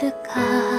でか？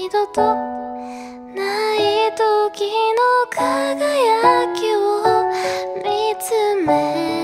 二度とない時の輝きを見つめ